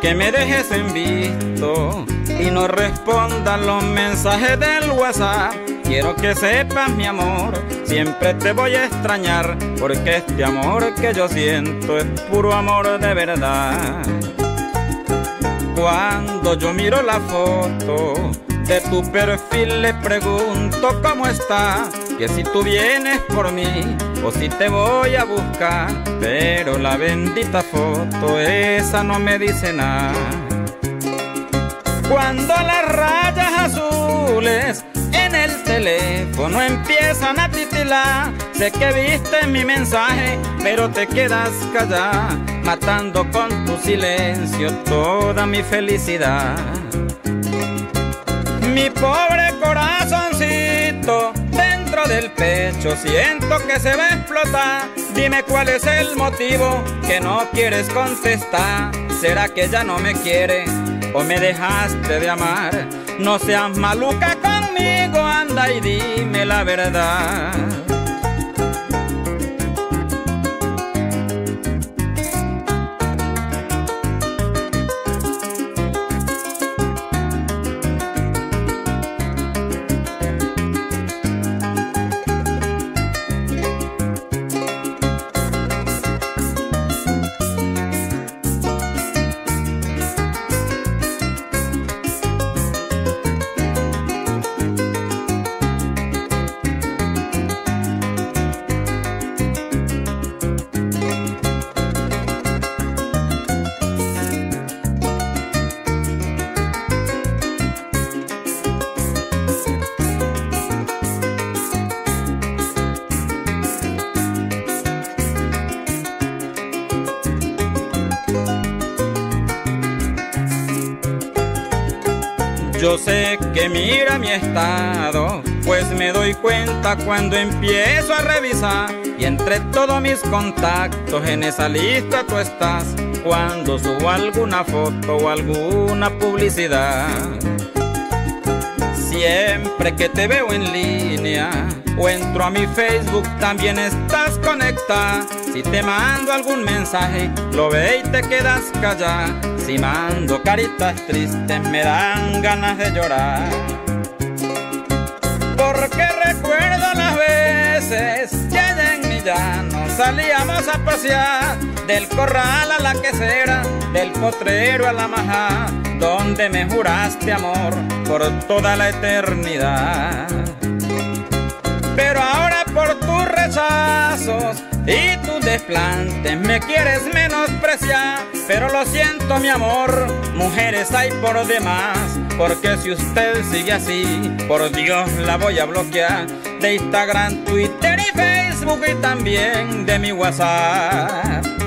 que me dejes en visto y no respondas los mensajes del WhatsApp. Quiero que sepas mi amor, siempre te voy a extrañar, porque este amor que yo siento es puro amor de verdad. Cuando yo miro la foto de tu perfil le pregunto cómo está, que si tú vienes por mí o si te voy a buscar, pero la bendita foto esa no me dice nada. Cuando las rayas azules en el teléfono empiezan a titilar, sé que viste mi mensaje, pero te quedas callada, matando con tu silencio toda mi felicidad. Mi pobre corazoncito del pecho siento que se va a explotar. Dime cuál es el motivo que no quieres contestar. ¿Será que ya no me quieres o me dejaste de amar? No seas maluca conmigo, anda y dime la verdad. Yo sé que mira mi estado, pues me doy cuenta cuando empiezo a revisar y entre todos mis contactos en esa lista tú estás cuando subo alguna foto o alguna publicidad. Siempre que te veo en línea o entro a mi Facebook también estás conectada. Si te mando algún mensaje, lo ve y te quedas callada. Si mando caritas tristes, me dan ganas de llorar. Porque a pasear del corral a la quesera, del potrero a la majá, donde me juraste amor por toda la eternidad. Pero ahora por tus rechazos y tus desplantes me quieres menospreciar. Pero lo siento mi amor, mujeres hay por demás. Porque si usted sigue así, por Dios la voy a bloquear. De Instagram, Twitter y Facebook y también de mi WhatsApp.